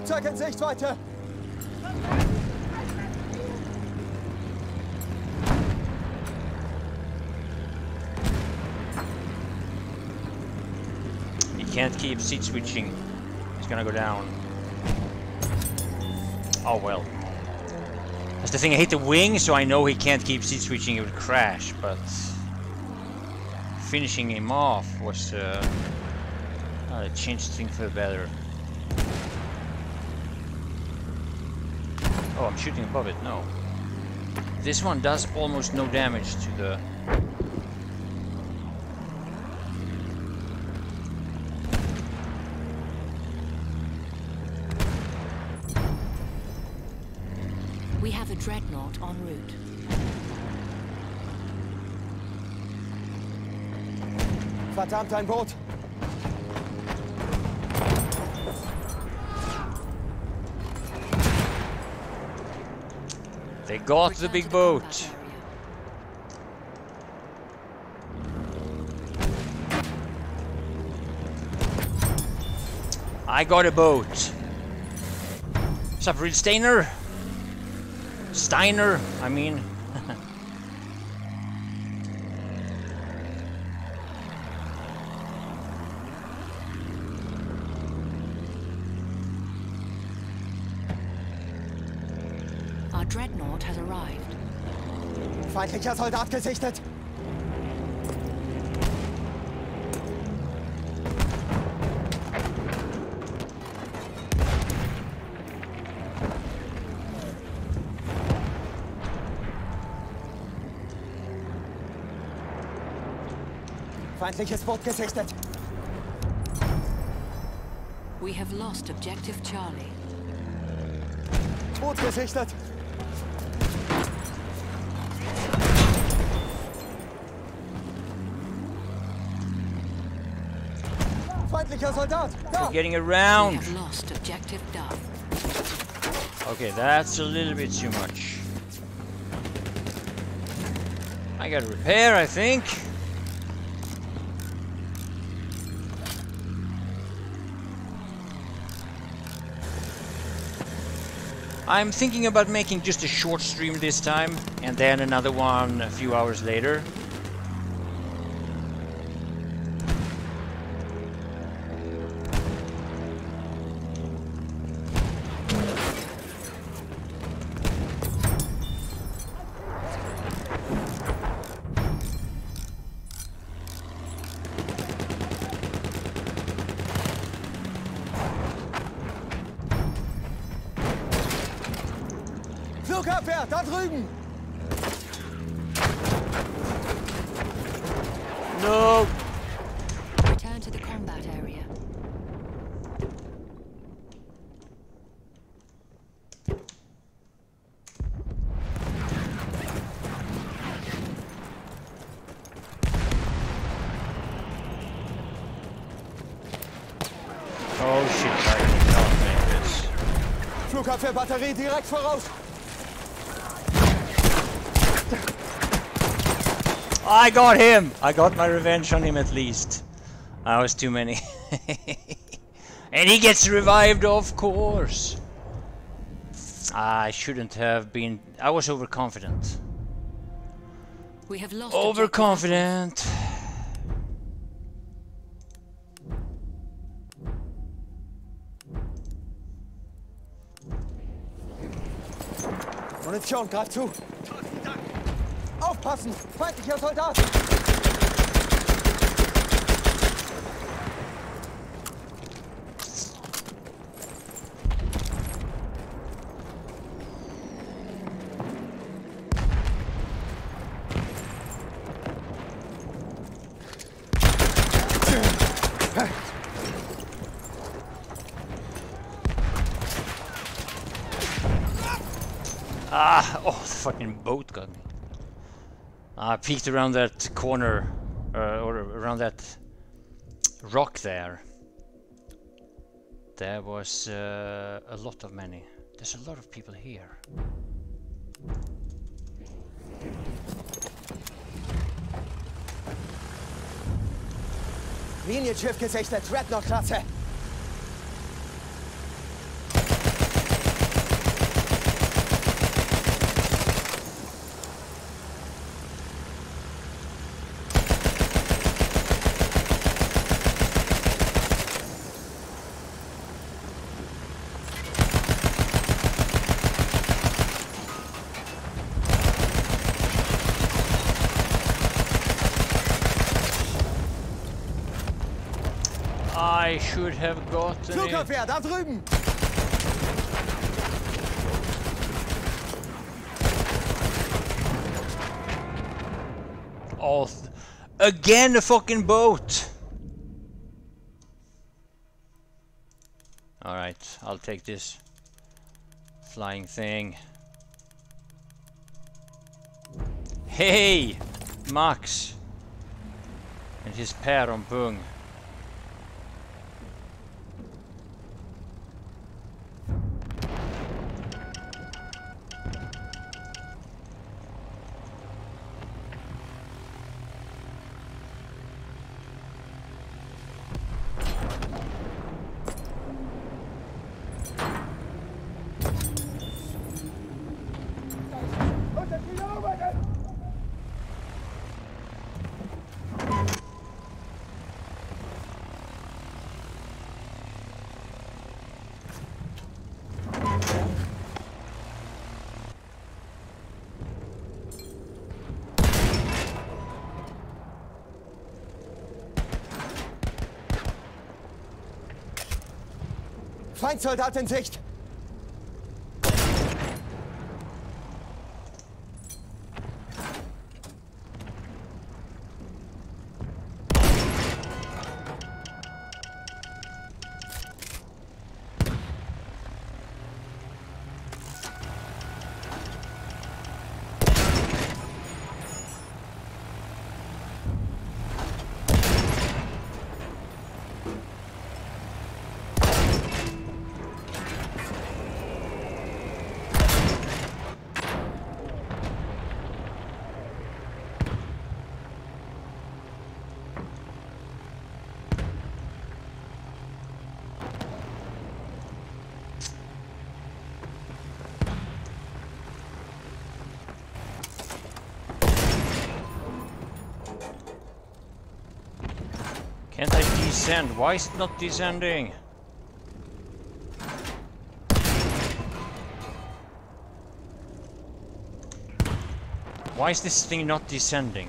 Flugzeug in Sichtweite! He can't keep seat switching. He's gonna go down. Oh well. That's the thing, I hate the wing, so I know he can't keep seat switching, it would crash, but... Finishing him off was... Uh, uh, changed thing for the better. Oh, I'm shooting above it, no. This one does almost no damage to the... We have a dreadnought en route. Verdammt, ein Boot! They got the big boat! I got a boat. Reed Steiner? Steiner, I mean. Feindlicher Soldat gesichtet! Feindliches Boot gesichtet! We have lost objective Charlie. Boot gesichtet! Feindlicher Soldat! Da! We're getting We around. have lost objective Duff. Okay, that's a little bit too much. I got to repair, I think. I'm thinking about making just a short stream this time, and then another one a few hours later. Return to the combat area. Oh shit, I cannot make this. Flugabwehrbatterie direkt voraus! I got him! I got my revenge on him at least. I was too many. and he gets revived, of course. I shouldn't have been. I was overconfident. We have lost objective Overconfident. Munition, greif zu! Aufpassen! Feindlicher Soldat! Ah! Oh, the fucking boat got me. I peeked around that corner, uh, or around that rock there. There was uh, a lot of many. There's a lot of people here. Gesichtet, Dreadnought-Klasse! Should have gotten. Flugabwehr, da drüben! Oh, again a fucking boat. All right, I'll take this flying thing. Hey, Max and his päronpung. Feindsoldat in Sicht! Descend? Why is it not descending? Why is this thing not descending?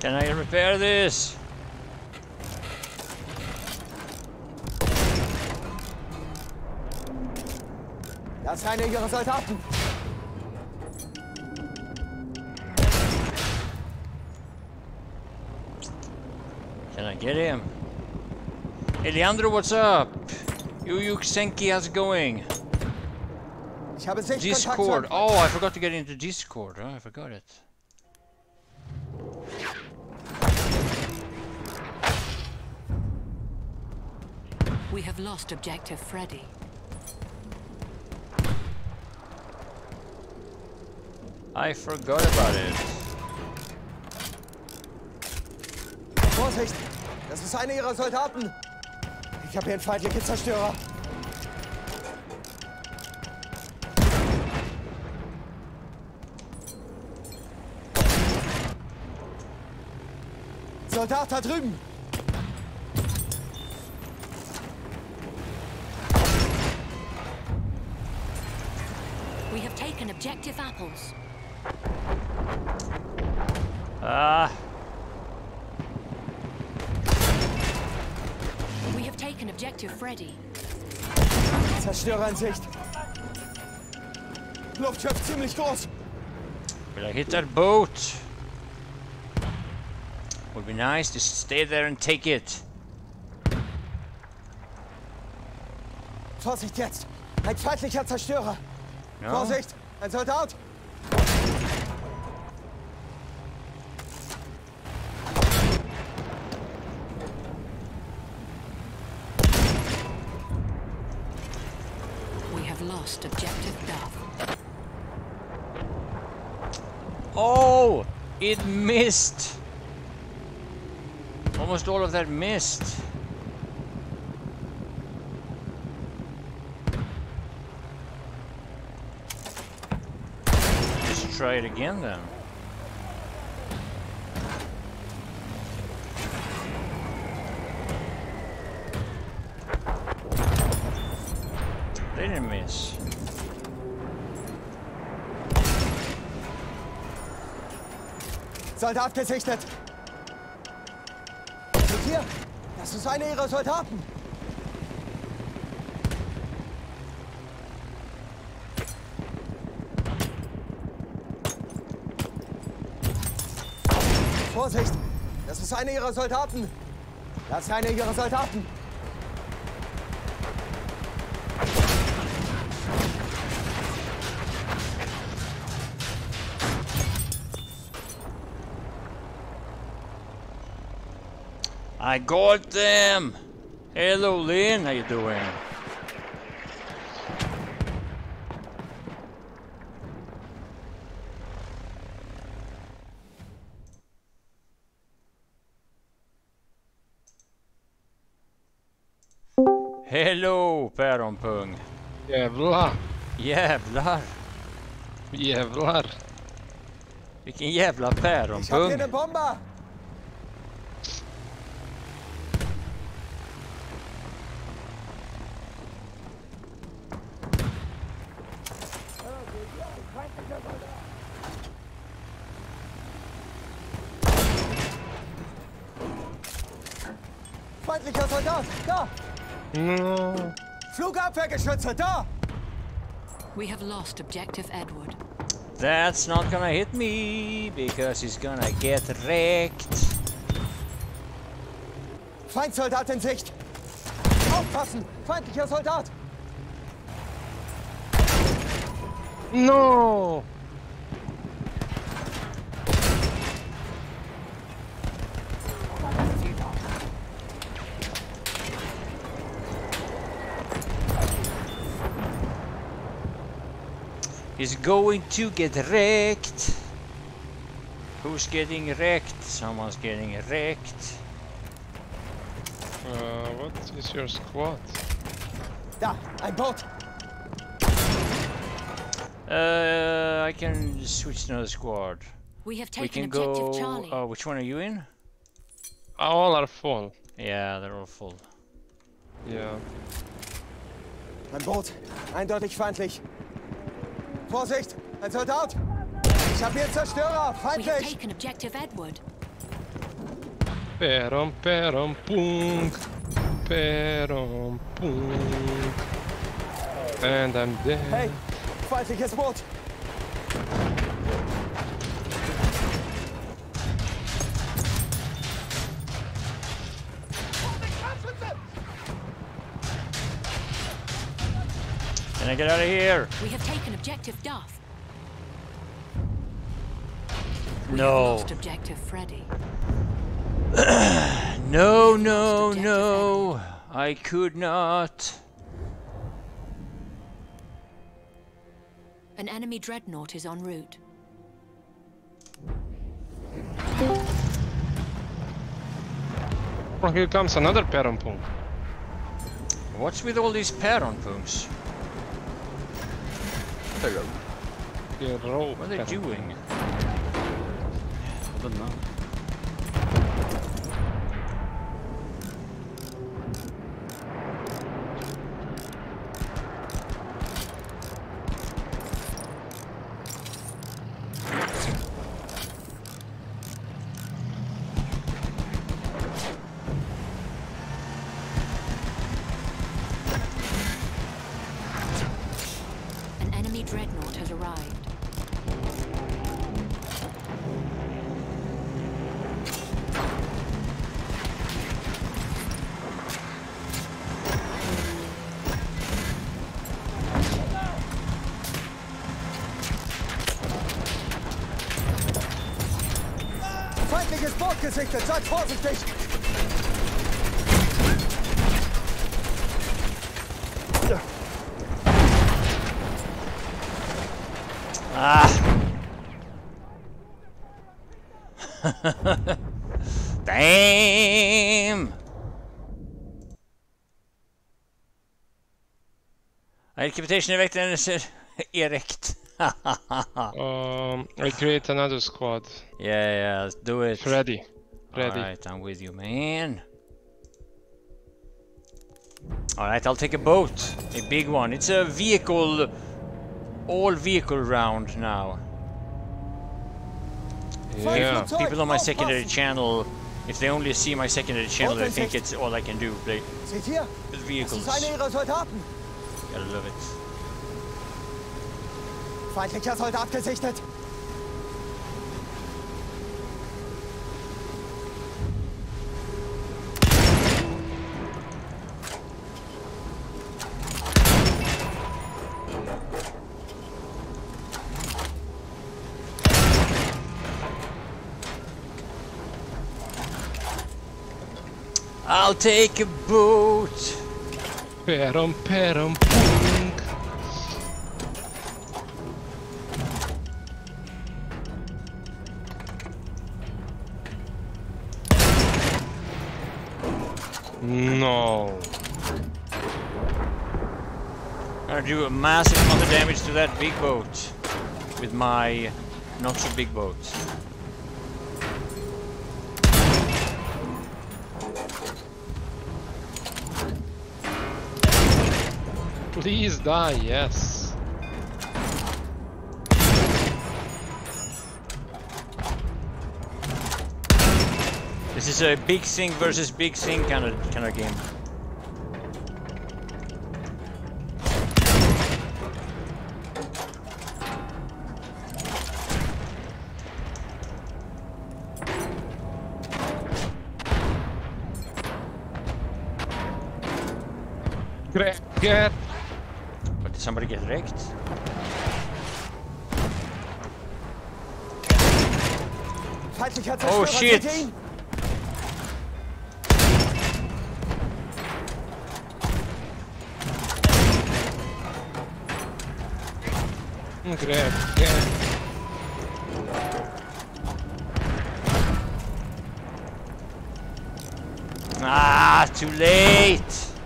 Can I repair this? Das ist einer ihrer Soldaten! Can I get him? Hey Leandro, what's up? Yu Senki, how's it going? Ich habe Sichtkontakt Discord. Oh, I forgot to get into Discord. Oh, I forgot it. We have lost objective Freddy. I forgot about it. Vorsicht! Das ist einer ihrer Soldaten! Ich habe hier einen feindlichen Zerstörer. Soldat da drüben! Objective apples. Ah, We have taken objective Freddy. Zerstörer in Sicht. Luftschiff ziemlich groß. will I hit that boat? Would be nice to stay there and take it. Vorsicht jetzt! Ein feindlicher Zerstörer! No? Vorsicht! Ein out. We have lost objective Duff. Oh, it missed. Almost all of that missed. Just try it again then. They didn't miss. Soldat gesichtet! Und hier! Das ist einer ihrer Soldaten! Vorsicht! Das ist einer ihrer Soldaten! Das ist einer ihrer Soldaten! I got them! Hello Lynn, how you doing? Hello päronpung! Jävlar! Jävlar! Jävlar! Vilken jävla päronpung! No. Flugabwehrgeschütze! Da! We have lost objective Edward. That's not gonna hit me because he's gonna get wrecked. Feindsoldat in Sicht! Aufpassen! Feindlicher Soldat! No! He's going to get wrecked. Who's getting wrecked? Someone's getting wrecked. Uh, what is your squad? Da! Ein Boot! Uh, I can switch to another squad. We have We taken can objective go. Charlie. Oh, which one are you in? All are full. Yeah, they're all full. Yeah. Ein Boot! Eindeutig feindlich! Vorsicht! Ein Soldat! Ich hab hier Zerstörer! Feindlich! taken objective Edward. Perom, perom, pung. Perom, pung. And I'm dead. Hey! Feindliches Boot! Can I get out of here? We have taken objective Duff. We No. lost objective Freddy. No, no, no. I could not. An enemy dreadnought is en route. Oh, here comes another perom, pung. What's with all these Peronpunks? Hero. What are they doing? I don't know. Gesichtet. Seid vorsichtig. Ah! Damn! Reputation erect and erect. Um, I create another squad. yeah, yeah, let's do it. Ready. Ready. Alright, I'm with you, man. Alright, I'll take a boat. A big one. It's a vehicle... All vehicle round now. Yeah. People on my secondary channel, if they only see my secondary channel, they think it's all I can do. Play Seht hier? with Das vehicles. ist einer ihrer Soldaten. Gotta love it. Feindlicher Soldat gesichtet. Take a boat. Perum, perum, punk. No. Gonna do a massive amount of damage to that big boat with my not so big boat. Please die, yes. This is a big thing versus big thing kind of kind of game. Get, get. But did somebody get wrecked? Oh, shit. ihr? Grab. Ah, too late.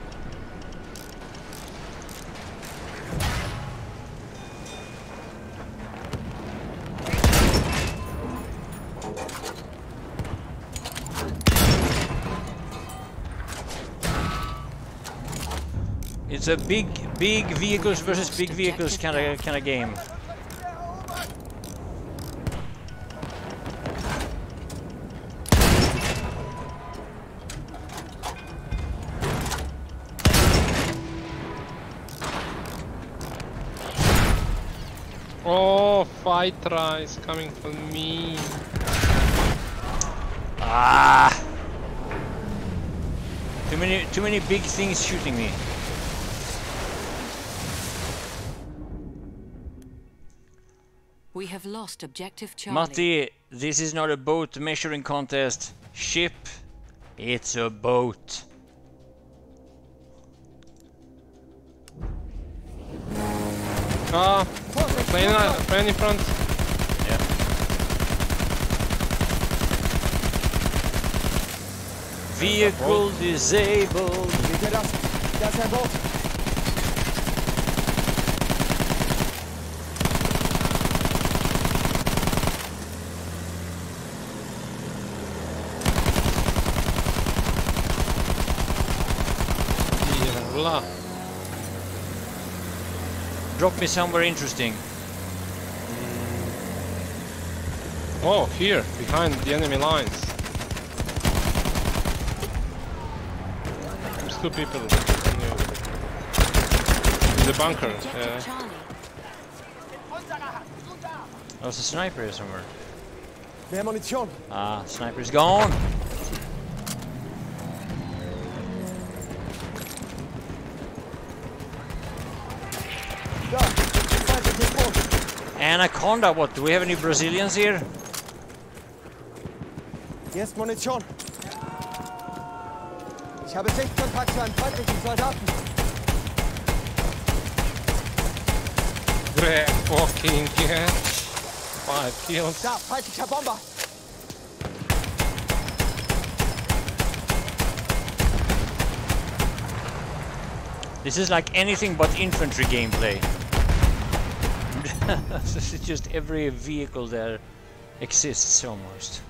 It's a big, big vehicles versus big vehicles kind of kind of game. Oh, Phytra is coming for me. Ah! Too many, too many big things shooting me. We have lost objective Charlie. Matti, this is not a boat measuring contest. Ship, it's a boat. Ah, plane, uh, plane in front. Yeah. Vehicle disabled. Seht ihr das? Da ist ein Boot. Jävlar. Drop me somewhere interesting. Oh, here, behind the enemy lines. There's two people in the, in the bunker. Objective Yeah. Charlie. Unsere There's a sniper here somewhere. Mehr Munition. Ah, sniper's gone. Anaconda, what? Do we have any Brazilians here? Yes, ist Munition. Ich habe Sichtkontakt zu einem feindlichen Soldaten. Great fucking catch. Five kills. Da, feindlicher Bomber. This is like anything but infantry gameplay. this is just every vehicle there exists almost.